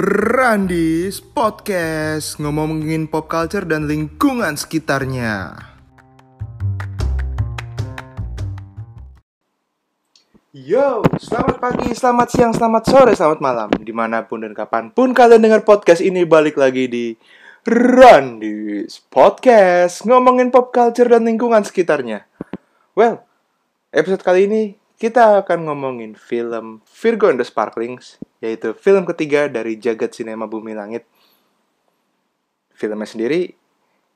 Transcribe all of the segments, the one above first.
Randis Podcast ngomongin pop culture dan lingkungan sekitarnya. Yo, selamat pagi, selamat siang, selamat sore, selamat malam Di mana pun dan kapan pun kalian dengar podcast ini Balik lagi di Randis Podcast Ngomongin pop culture dan lingkungan sekitarnya Well, episode kali ini kita akan ngomongin film Virgo and the Sparklings Yaitu film ketiga dari jagat sinema bumi langit Filmnya sendiri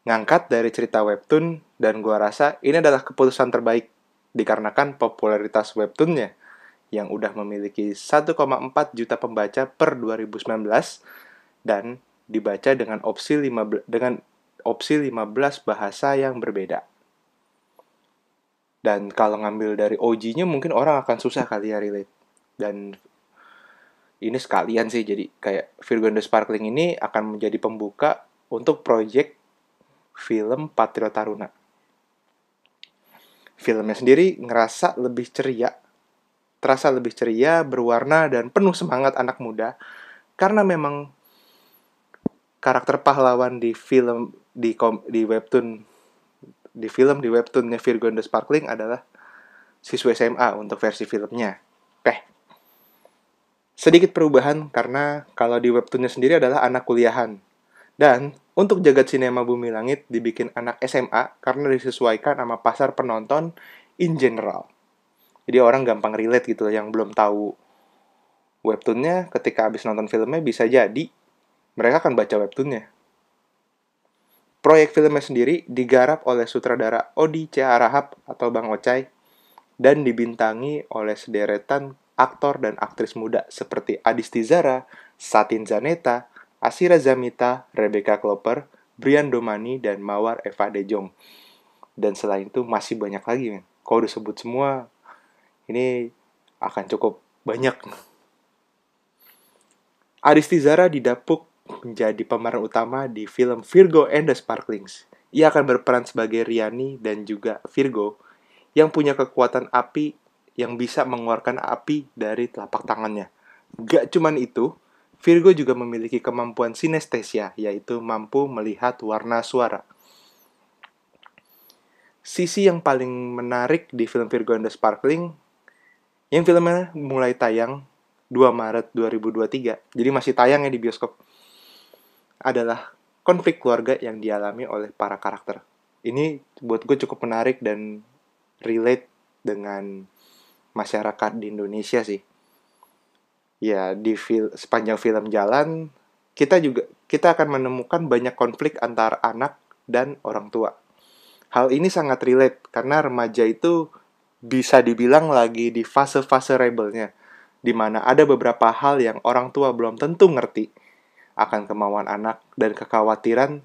ngangkat dari cerita webtoon Dan gua rasa ini adalah keputusan terbaik dikarenakan popularitas webtoonnya yang udah memiliki 1,4 juta pembaca per 2019 dan dibaca dengan opsi 15 dengan opsi 15 bahasa yang berbeda. Dan kalau ngambil dari OG-nya mungkin orang akan susah kali ya relate. Dan ini sekalian sih jadi kayak Virgo and the Sparkling ini akan menjadi pembuka untuk proyek film Patrio Taruna filmnya sendiri ngerasa lebih ceria, terasa lebih ceria, berwarna dan penuh semangat anak muda karena memang karakter pahlawan di film di kom, di webtoon di film di webtoonnya Virgo and the Sparkling adalah siswa SMA untuk versi filmnya. Oke. Sedikit perubahan karena kalau di webtoonnya sendiri adalah anak kuliahan. Dan untuk jagat sinema Bumi Langit dibikin anak SMA karena disesuaikan sama pasar penonton in general. Jadi orang gampang relate gitu yang belum tahu webtoonnya ketika habis nonton filmnya bisa jadi mereka akan baca webtoonnya. Proyek filmnya sendiri digarap oleh sutradara Odi C. Arahap atau Bang Ocai dan dibintangi oleh sederetan aktor dan aktris muda seperti Adisti Zara, Satin Zaneta, Asira Zamita, Rebecca Klopper, Brian Domani, dan Mawar Eva Dejong. Dan selain itu masih banyak lagi, men. Kalau disebut semua, ini akan cukup banyak. Aristi Zara didapuk menjadi pemeran utama di film Virgo and the Sparklings. Ia akan berperan sebagai Riani dan juga Virgo yang punya kekuatan api yang bisa mengeluarkan api dari telapak tangannya. Gak cuman itu, Virgo juga memiliki kemampuan sinestesia, yaitu mampu melihat warna suara. Sisi yang paling menarik di film Virgo and the Sparkling, yang filmnya mulai tayang 2 Maret 2023, jadi masih tayang ya di bioskop, adalah konflik keluarga yang dialami oleh para karakter. Ini buat gue cukup menarik dan relate dengan masyarakat di Indonesia sih ya di fil sepanjang film jalan kita juga kita akan menemukan banyak konflik antar anak dan orang tua. Hal ini sangat relate karena remaja itu bisa dibilang lagi di fase-fase rebelnya, di mana ada beberapa hal yang orang tua belum tentu ngerti akan kemauan anak dan kekhawatiran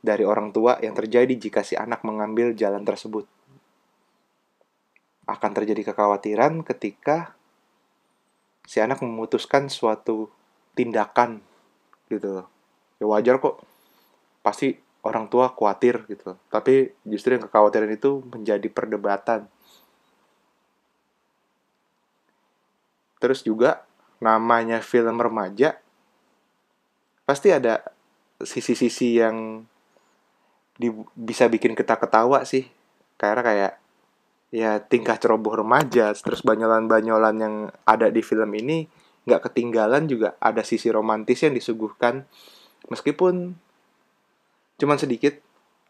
dari orang tua yang terjadi jika si anak mengambil jalan tersebut. Akan terjadi kekhawatiran ketika si anak memutuskan suatu tindakan gitu ya wajar kok. Pasti orang tua khawatir gitu. Tapi justru yang kekhawatiran itu menjadi perdebatan. Terus juga namanya film remaja pasti ada sisi-sisi yang di, bisa bikin kita ketawa sih. Karena kayak ya tingkah ceroboh remaja terus banyolan-banyolan yang ada di film ini nggak ketinggalan juga ada sisi romantis yang disuguhkan. Meskipun cuman sedikit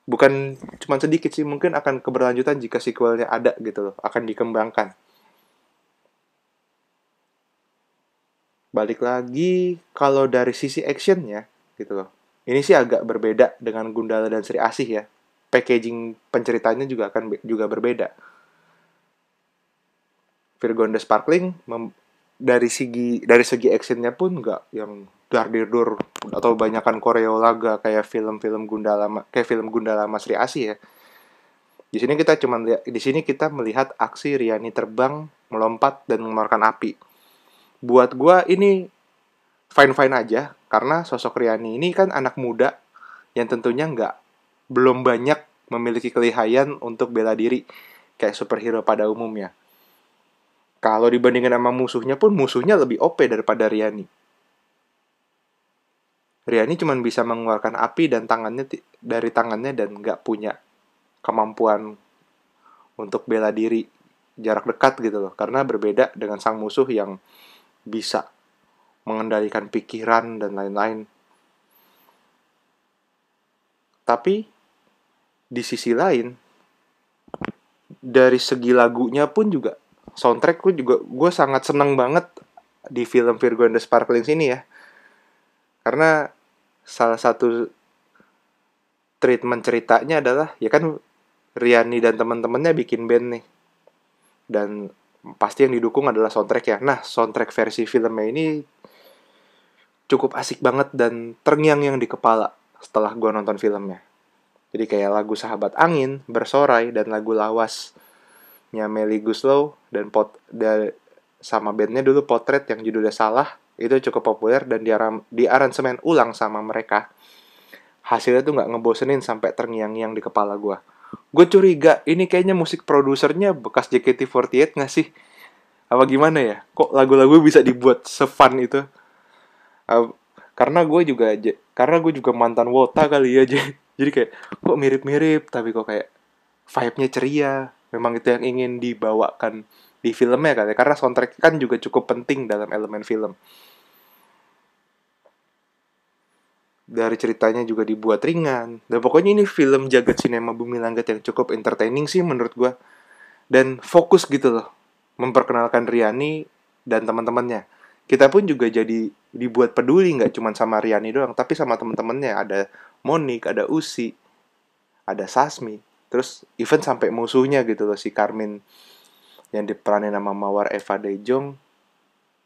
bukan cuman sedikit sih mungkin akan keberlanjutan jika sequelnya ada gitu loh akan dikembangkan balik lagi kalau dari sisi actionnya gitu loh ini sih agak berbeda dengan Gundala dan Sri Asih ya packaging penceritanya juga akan juga berbeda Virgonda Sparkling dari segi dari segi actionnya pun nggak yang dar dur atau banyakkan koreo laga kayak film-film Gundala kayak film Gundala Mas Sri Asi ya. Di sini kita cuma lihat di sini kita melihat aksi Riani terbang, melompat dan mengeluarkan api. Buat gua ini fine-fine aja karena sosok Riani ini kan anak muda yang tentunya nggak belum banyak memiliki kelihayan untuk bela diri kayak superhero pada umumnya. Kalau dibandingkan sama musuhnya pun musuhnya lebih OP daripada Riani. Riani cuma bisa mengeluarkan api dan tangannya dari tangannya dan nggak punya kemampuan untuk bela diri jarak dekat gitu loh karena berbeda dengan sang musuh yang bisa mengendalikan pikiran dan lain-lain. Tapi di sisi lain dari segi lagunya pun juga soundtrack gue juga gue sangat seneng banget di film Virgo and the Sparkling sini ya. Karena salah satu treatment ceritanya adalah ya kan Riani dan teman-temannya bikin band nih. Dan pasti yang didukung adalah soundtrack ya. Nah soundtrack versi filmnya ini cukup asik banget dan terngiang-yang di kepala setelah gue nonton filmnya. Jadi kayak lagu Sahabat Angin, Bersorai, dan lagu Lawasnya Melly Guslow dan pot dan sama bandnya dulu Potret yang judulnya Salah itu cukup populer dan di, di aransemen ulang sama mereka. Hasilnya tuh nggak ngebosenin sampai terngiang-ngiang di kepala gue gue curiga ini kayaknya musik produsernya bekas JKT48 nggak sih? Apa gimana ya? Kok lagu-lagu bisa dibuat sefun itu? Uh, karena gue juga karena gue juga mantan wota kali ya jadi kayak kok mirip-mirip tapi kok kayak vibe-nya ceria. Memang itu yang ingin dibawakan di filmnya kan ya. Karena soundtrack kan juga cukup penting dalam elemen film dari ceritanya juga dibuat ringan. Dan pokoknya ini film jagat sinema bumi langit yang cukup entertaining sih menurut gue dan fokus gitu loh memperkenalkan Riani dan teman-temannya. Kita pun juga jadi dibuat peduli nggak cuma sama Riani doang tapi sama teman-temannya. Ada Monik ada Usi ada Sasmi. Terus even sampai musuhnya gitu loh si Carmen yang diperanin nama Mawar Eva Dejong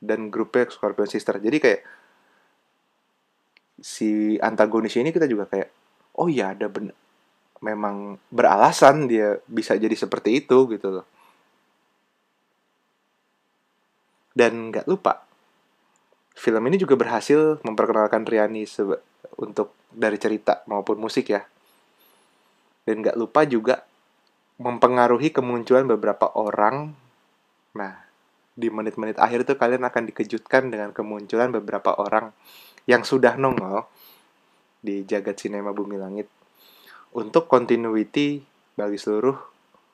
dan grupnya Scorpion Sister. Jadi kayak si antagonis ini kita juga kayak oh ya ada ben memang beralasan dia bisa jadi seperti itu gitu loh. Dan nggak lupa film ini juga berhasil memperkenalkan Riani untuk dari cerita maupun musik ya. Dan nggak lupa juga mempengaruhi kemunculan beberapa orang. Nah, di menit-menit akhir itu kalian akan dikejutkan dengan kemunculan beberapa orang yang sudah nongol di jagat sinema Bumi Langit untuk continuity bagi seluruh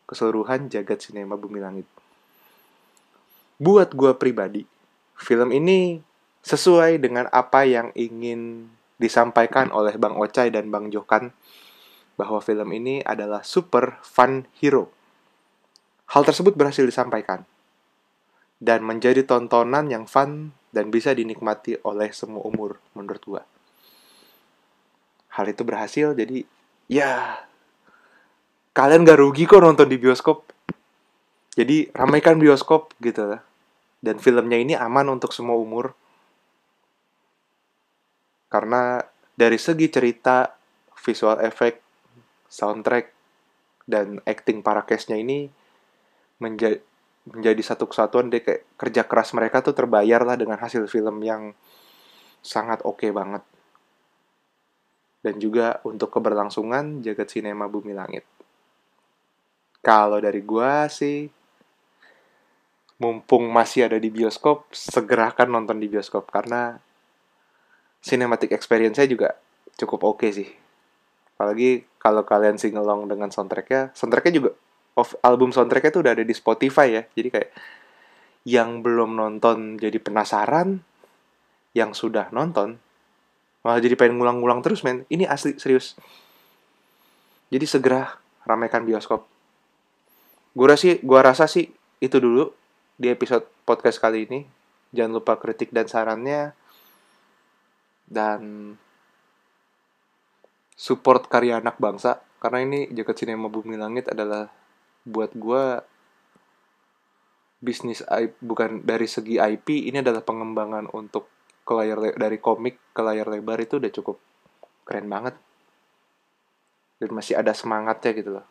keseluruhan jagat sinema Bumi Langit. Buat gue pribadi, film ini sesuai dengan apa yang ingin disampaikan oleh Bang Ocai dan Bang Jokan bahwa film ini adalah super fun hero. Hal tersebut berhasil disampaikan dan menjadi tontonan yang fun dan bisa dinikmati oleh semua umur menurut gua. Hal itu berhasil jadi ya kalian gak rugi kok nonton di bioskop. Jadi ramaikan bioskop gitu. Dan filmnya ini aman untuk semua umur. Karena dari segi cerita, visual effect, soundtrack dan acting para castnya ini menjadi menjadi satu kesatuan deh kayak kerja keras mereka tuh terbayar lah dengan hasil film yang sangat oke okay banget. Dan juga untuk keberlangsungan jagat sinema bumi langit. Kalau dari gua sih mumpung masih ada di bioskop segerakan nonton di bioskop. Karena cinematic experience saya juga cukup oke okay sih. Apalagi kalau kalian singelong dengan soundtracknya soundtracknya juga of album soundtracknya tuh udah ada di Spotify ya. Jadi kayak yang belum nonton jadi penasaran yang sudah nonton malah jadi pengen ngulang-ngulang terus men. Ini asli serius. Jadi segera ramaikan bioskop. Gua sih gua rasa sih itu dulu di episode podcast kali ini. Jangan lupa kritik dan sarannya. Dan support karya anak bangsa. Karena ini jagat sinema bumi langit adalah buat gue bisnis bukan dari segi IP ini adalah pengembangan untuk ke layar dari komik ke layar lebar itu udah cukup keren banget dan masih ada semangatnya gitu loh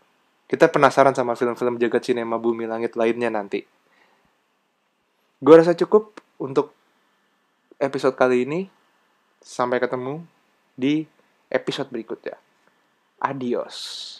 kita penasaran sama film-film jagat sinema bumi langit lainnya nanti gue rasa cukup untuk episode kali ini sampai ketemu di episode berikutnya. Adios.